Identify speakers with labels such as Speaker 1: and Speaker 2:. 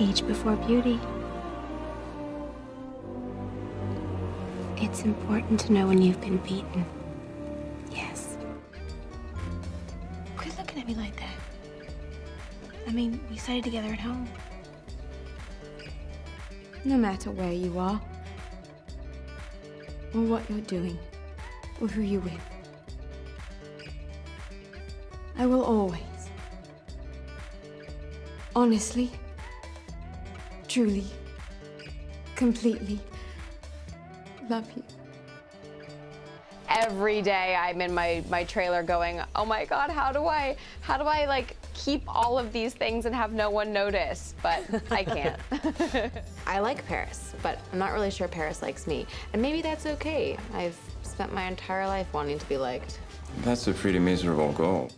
Speaker 1: age before beauty. It's important to know when you've been beaten. Yes. Quit looking at me like that. I mean, we studied together at home.
Speaker 2: No matter where you are, or what you're doing, or who you're with, I will always, honestly, truly, completely love you.
Speaker 3: Every day I'm in my, my trailer going, oh my God, how do I, how do I like keep all of these things and have no one notice? But I can't.
Speaker 4: I like Paris, but I'm not really sure Paris likes me. And maybe that's okay. I've spent my entire life wanting to be liked.
Speaker 5: That's a pretty miserable goal.